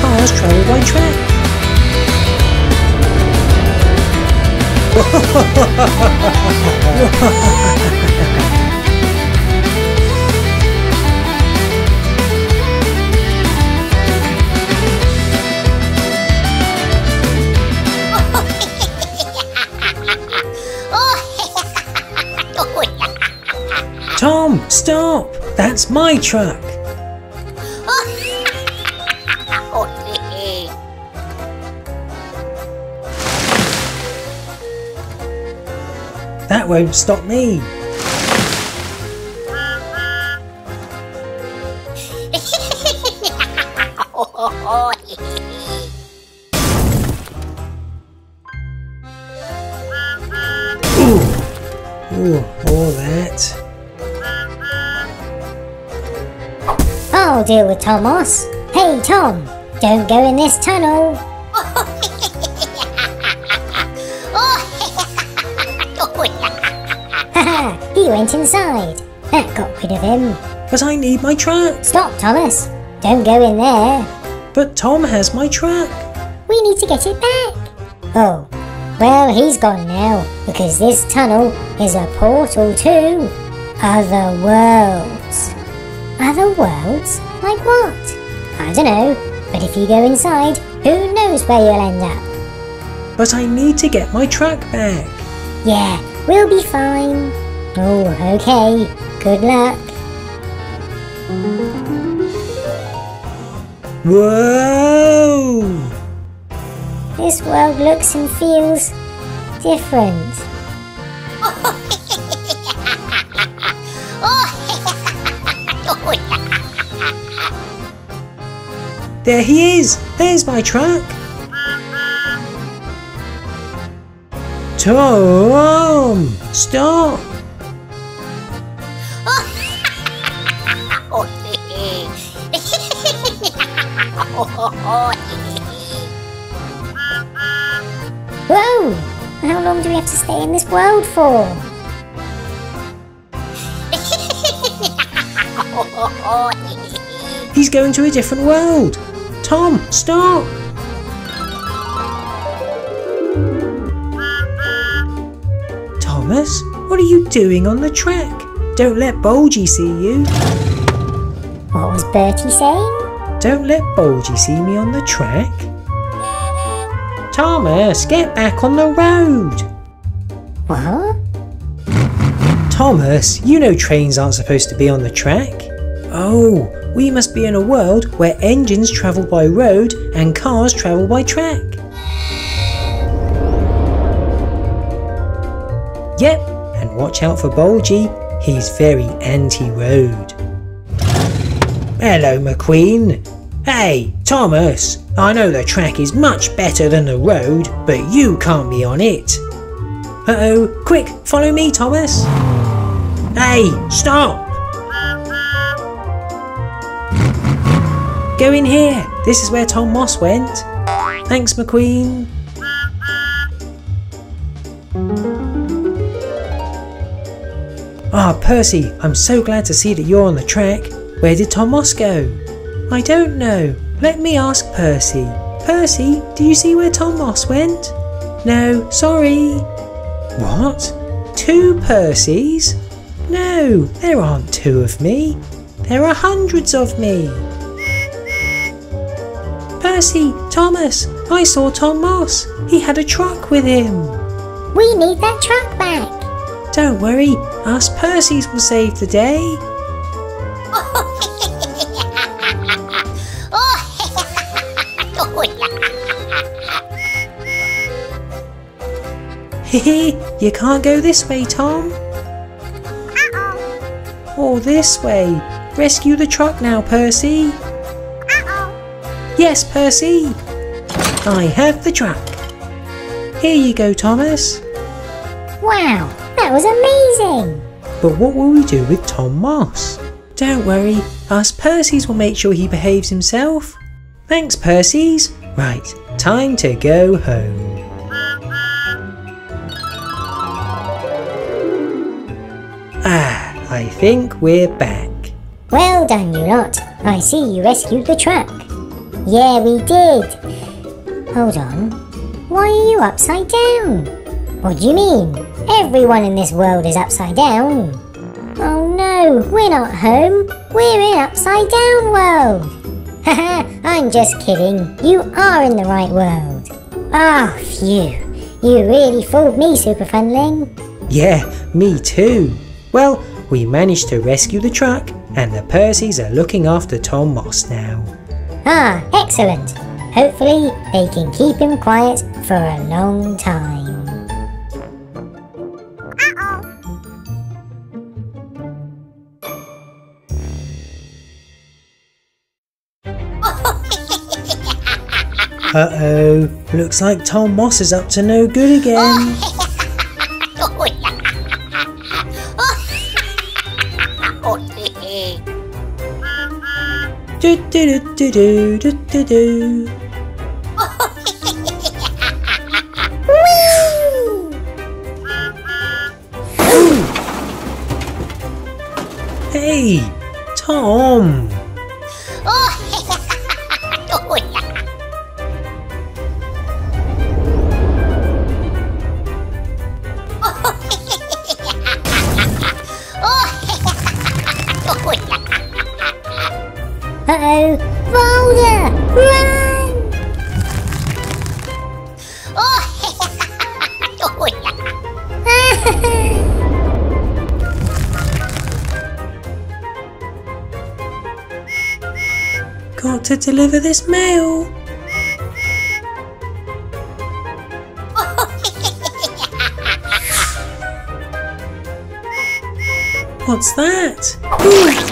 Cars travel by track. stop! That's my truck. That won't stop me. Deal with Thomas. Hey, Tom, don't go in this tunnel. Haha, he went inside. That got rid of him. But I need my truck. Stop, Thomas. Don't go in there. But Tom has my truck. We need to get it back. Oh, well, he's gone now because this tunnel is a portal to other worlds. Other worlds? Like what? I don't know, but if you go inside, who knows where you'll end up? But I need to get my truck back. Yeah, we'll be fine. Oh, okay. Good luck. Whoa! This world looks and feels different. Oh, oh, There he is! There's my truck! Tom! Stop! Whoa! How long do we have to stay in this world for? He's going to a different world! Tom, stop! Thomas, what are you doing on the track? Don't let Bulgy see you. What was Bertie saying? Don't let Bulgy see me on the track. Thomas, get back on the road! What? Thomas, you know trains aren't supposed to be on the track. Oh, we must be in a world where engines travel by road and cars travel by track. Yep, and watch out for Bulgy, he's very anti-road. Hello, McQueen. Hey, Thomas, I know the track is much better than the road, but you can't be on it. Uh-oh, quick, follow me, Thomas. Hey, stop! Go in here. This is where Tom Moss went. Thanks, McQueen. Ah, Percy, I'm so glad to see that you're on the track. Where did Tom Moss go? I don't know. Let me ask Percy. Percy, do you see where Tom Moss went? No, sorry. What? Two Percys? No, there aren't two of me. There are hundreds of me. Percy, Thomas, I saw Tom Moss. He had a truck with him. We need that truck back. Don't worry, us Percys will save the day. Hehe, you can't go this way, Tom. Or this way. Rescue the truck now, Percy. Yes, Percy! I have the track. Here you go, Thomas. Wow, that was amazing! But what will we do with Tom Moss? Don't worry, us Percy's will make sure he behaves himself. Thanks, Percy's. Right, time to go home. Ah, I think we're back. Well done, you lot. I see you rescued the track. Yeah, we did. Hold on. Why are you upside down? What do you mean? Everyone in this world is upside down. Oh no, we're not home. We're in upside down world. Haha, I'm just kidding. You are in the right world. Ah, oh, phew. You really fooled me, Super Funling. Yeah, me too. Well, we managed to rescue the truck and the Percys are looking after Tom Moss now. Ah, excellent. Hopefully they can keep him quiet for a long time. Uh-oh, Uh-oh. looks like Tom Moss is up to no good again. do do do do do do do. hey, Tom. Boulder! Run! Got to deliver this mail. What's that? Ooh.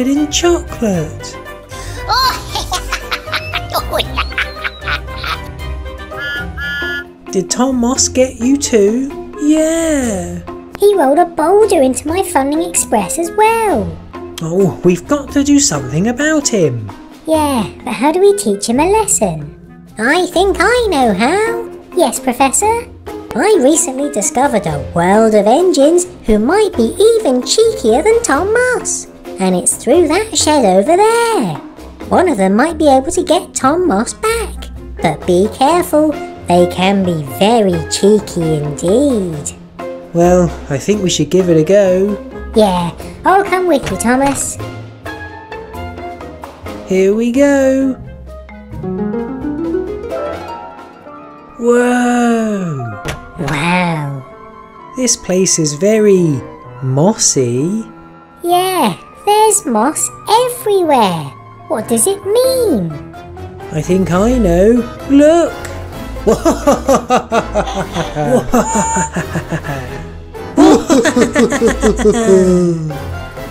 Covered in chocolate. Did Tom Moss get you too? Yeah. He rolled a boulder into my Funling Express as well. Oh, we've got to do something about him. Yeah, but how do we teach him a lesson? I think I know how. Yes, Professor? I recently discovered a world of engines who might be even cheekier than Tom Moss. And it's through that shed over there. One of them might be able to get Tom Moss back. But be careful, they can be very cheeky indeed. Well, I think we should give it a go. Yeah, I'll come with you, Thomas. Here we go. Whoa! Wow. This place is very mossy. Yeah, there's moss everywhere. What does it mean? I think I know. Look!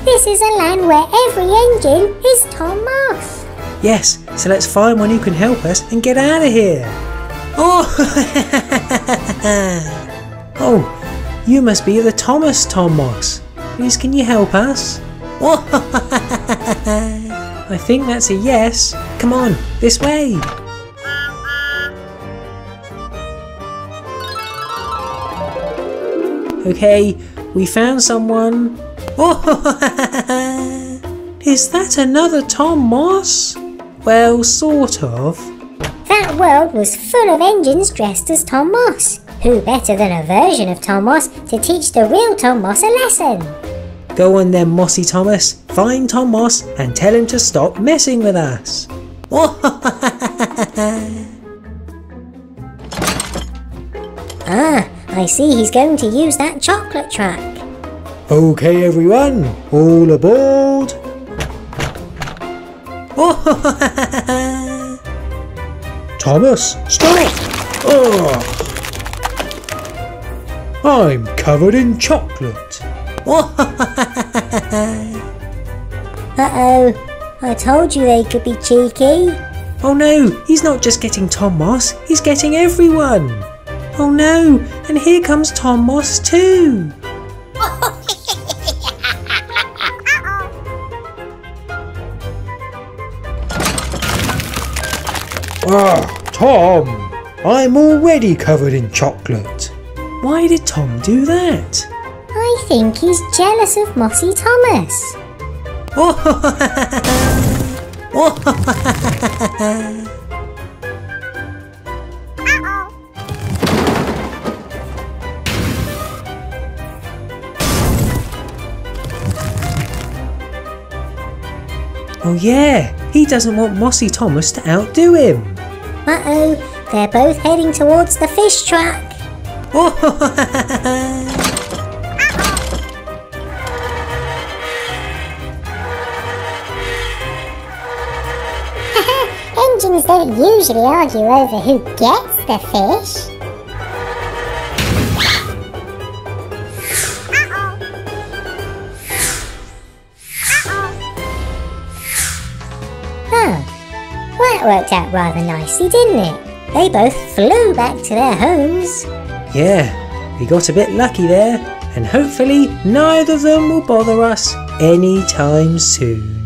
this is a land where every engine is Tom Moss. Yes, so let's find one who can help us and get out of here. Oh! oh, you must be the Thomas Tom Moss. Please can you help us? I think that's a yes. Come on, this way. Okay, we found someone. Is that another Tom Moss? Well, sort of. That world was full of engines dressed as Tom Moss. Who better than a version of Tom Moss to teach the real Tom Moss a lesson? Go on then, Mossy Thomas. Find Tom Moss and tell him to stop messing with us. ah, I see he's going to use that chocolate track. Okay, everyone, all aboard. Thomas, stop! Oh. I'm covered in chocolate. Uh-oh, I told you they could be cheeky. Oh no, he's not just getting Tom Moss, he's getting everyone. Oh no, and here comes Tom Moss too. Ah, Tom, I'm already covered in chocolate. Why did Tom do that? I think he's jealous of Mossy Thomas. Oh yeah, he doesn't want Mossy Thomas to outdo him. Uh oh, they're both heading towards the fish truck. Don't usually argue over who gets the fish. Oh, that worked out rather nicely, didn't it? They both flew back to their homes. yeah, we got a bit lucky there, and hopefully neither of them will bother us anytime soon.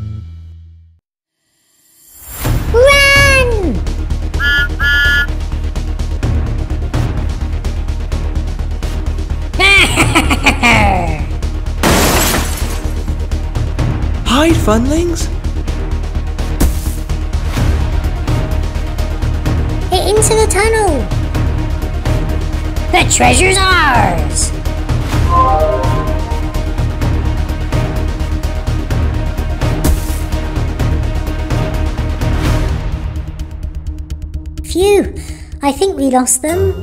Hide, Funlings! Get into the tunnel! The treasure's ours! Phew! I think we lost them.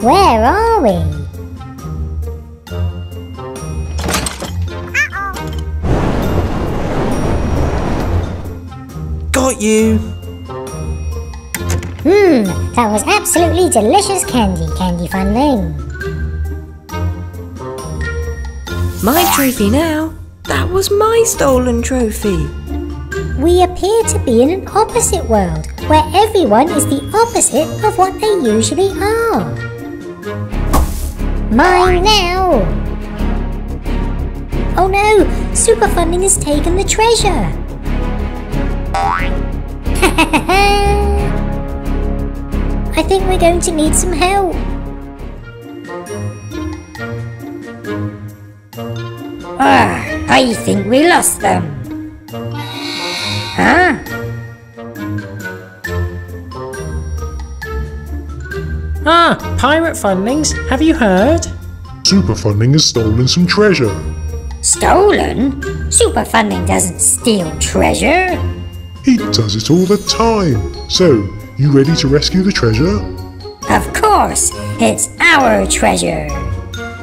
Where are we? Got you! Hmm, that was absolutely delicious candy, Candy Funling. My trophy now. That was my stolen trophy. We appear to be in an opposite world, where everyone is the opposite of what they usually are. Mine now! Oh no! Super Funling has taken the treasure! I think we're going to need some help. Ah, I think we lost them. Huh? Ah, Pirate Funlings, have you heard? Super Funling has stolen some treasure. Stolen? Super Funling doesn't steal treasure. He does it all the time. So, you ready to rescue the treasure? Of course, it's our treasure.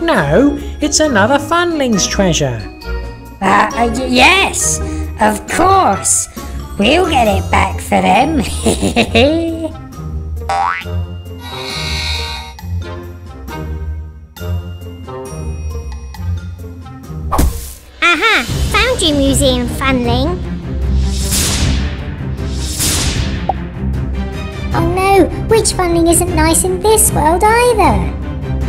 No, it's another Funlings treasure. Uh, uh, yes, of course. We'll get it back for them. Aha! Found you, Museum Funling! Oh no! Witch Funling isn't nice in this world either!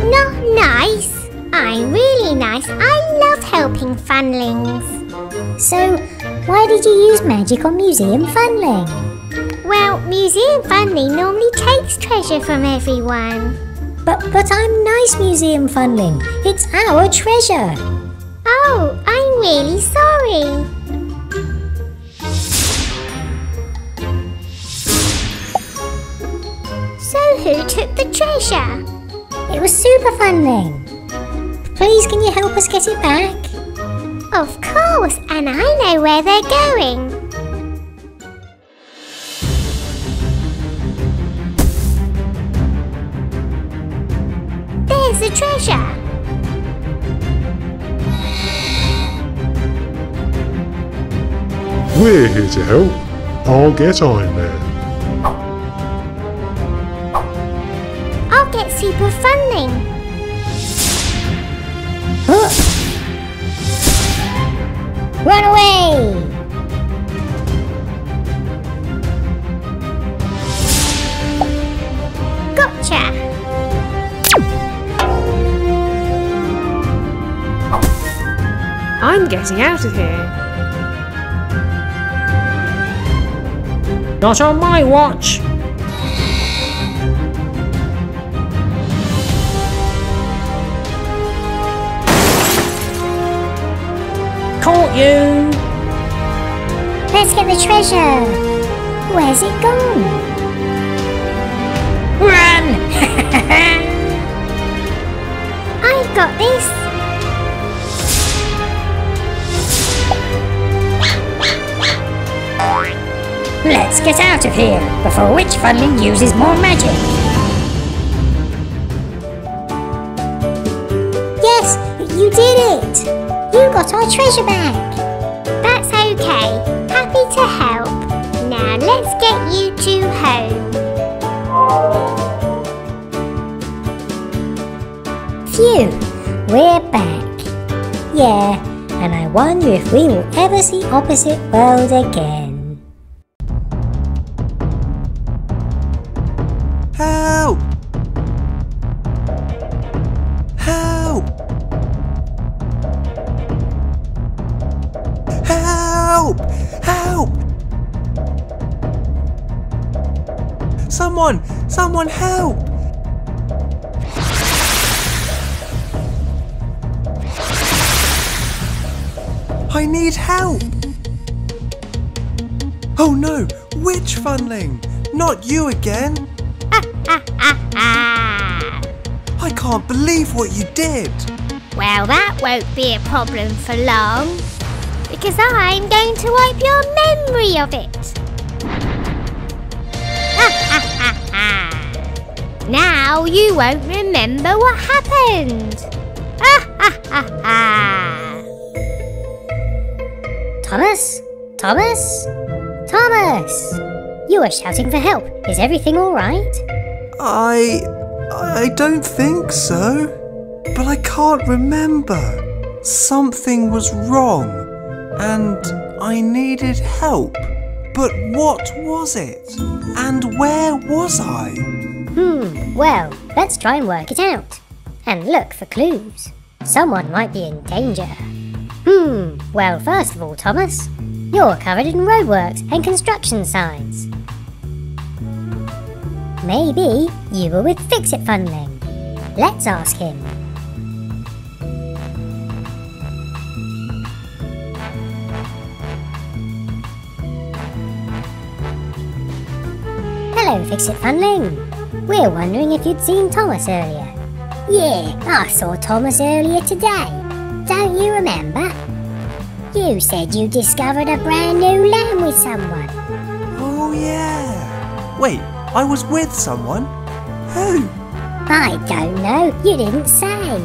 Not nice? I'm really nice. I love helping Funlings. So, why did you use magic on Museum Funling? Well, Museum Funling normally takes treasure from everyone. But, but I'm nice, Museum Funling. It's our treasure. Oh, I'm really sorry. Who took the treasure? It was Super Funling. Please can you help us get it back? Of course, and I know where they're going. There's the treasure. We're here to help. I'll get Iron Man. I'll get super Funling. Run away! Gotcha! I'm getting out of here. Not on my watch! Caught you! Let's get the treasure. Where's it gone? Run! I've got this. Let's get out of here before Witch Funling uses more magic. Got our treasure back. That's okay. Happy to help. Now let's get you two home. Phew, we're back. Yeah, and I wonder if we will ever see opposite world again. Someone! Someone help! I need help! Oh no! Witch Funling! Not you again! I can't believe what you did! well, that won't be a problem for long. Because I'm going to wipe your memory of it. Now you won't remember what happened. Thomas? Thomas? Thomas! You were shouting for help. Is everything alright? I. I don't think so. But I can't remember. Something was wrong. And I needed help. But what was it? And where was I? Hmm, well, let's try and work it out. And look for clues. Someone might be in danger. Hmm, well, first of all, Thomas, you're covered in roadworks and construction signs. Maybe you were with Fix It Funling. Let's ask him. Hello, Fix It Funling. We're wondering if you'd seen Thomas earlier. Yeah, I saw Thomas earlier today. Don't you remember? You said you discovered a brand new land with someone. Oh, yeah. Wait, I was with someone? Who? I don't know, you didn't say.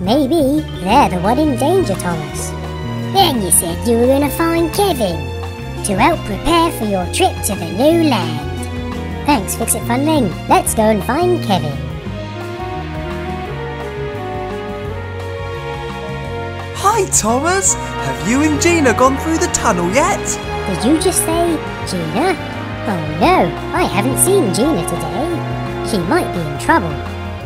Maybe they're the one in danger, Thomas. Then you said you were going to find Kevin to help prepare for your trip to the new land. Thanks, Fix It Funling. Let's go and find Kevin. Hi, Thomas. Have you and Gina gone through the tunnel yet? Did you just say Gina? Oh no, I haven't seen Gina today. She might be in trouble.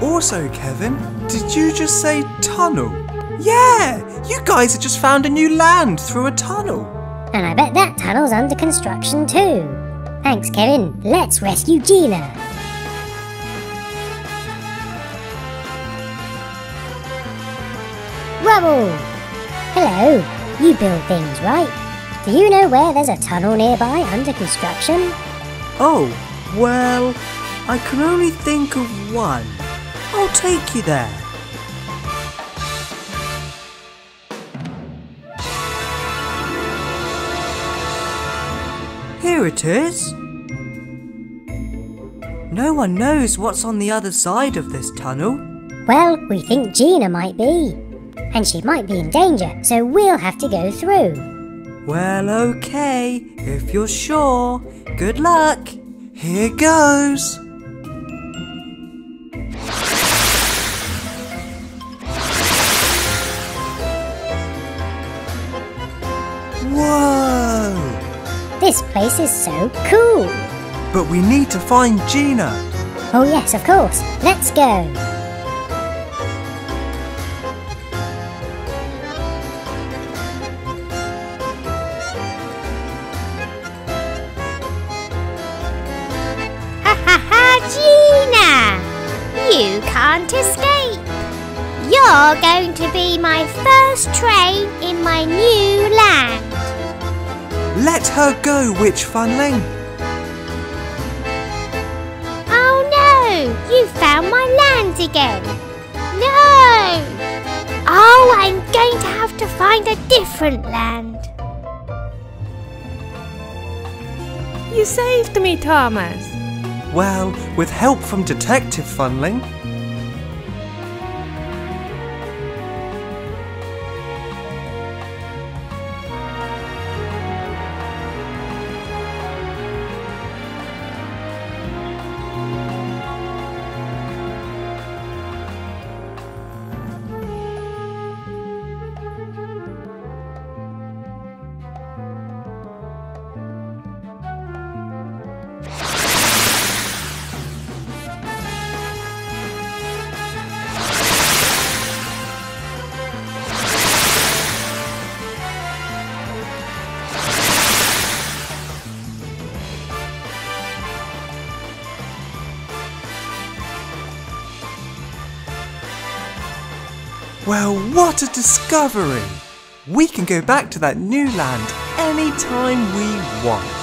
Also, Kevin, did you just say tunnel? Yeah, you guys have just found a new land through a tunnel. And I bet that tunnel's under construction too. Thanks, Kevin. Let's rescue Gina. Rubble! Hello. You build things, right? Do you know where there's a tunnel nearby under construction? Oh, well, I can only think of one. I'll take you there. Here it is. No one knows what's on the other side of this tunnel. Well, we think Gina might be. And she might be in danger, so we'll have to go through. Well, okay, if you're sure. Good luck. Here goes. This place is so cool. But we need to find Gina. Oh, yes, of course. Let's go. Ha ha ha, Gina! You can't escape. You're going to be my first train in my new land. Let her go, Witch Funling. Oh no! You found my land again. No! Oh, I'm going to have to find a different land. You saved me, Thomas. Well, with help from Detective Funling. What a discovery! We can go back to that new land anytime we want.